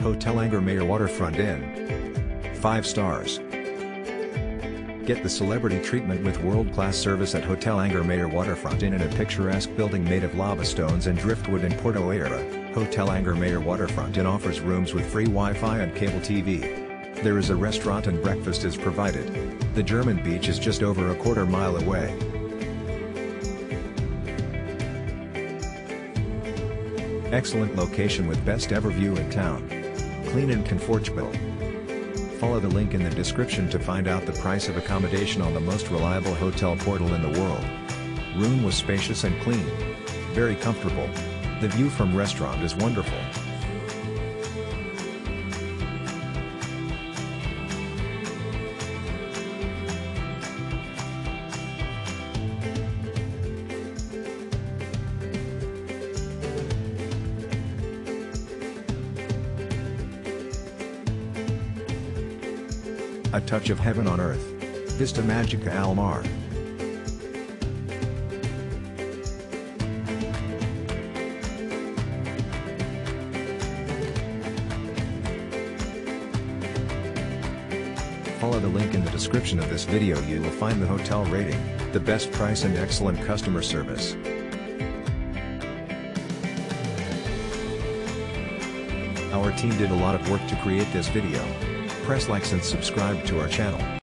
Hotel Angermeyer Waterfront Inn. 5 stars. Get the celebrity treatment with world-class service at Hotel Angermeyer Waterfront Inn in a picturesque building made of lava stones and driftwood in Puerto Ayora. Hotel Angermeyer Waterfront Inn offers rooms with free Wi-Fi and cable TV. There is a restaurant and breakfast is provided. The German beach is just over a quarter mile away. Excellent location with best ever view in town. Clean and comfortable. Follow the link in the description to find out the price of accommodation on the most reliable hotel portal in the world. Room was spacious and clean. Very comfortable. The view from restaurant is wonderful. A touch of heaven on earth. Vista Magica Almar. Follow the link in the description of this video you will find the hotel rating, the best price and excellent customer service. Our team did a lot of work to create this video. Press likes and subscribe to our channel.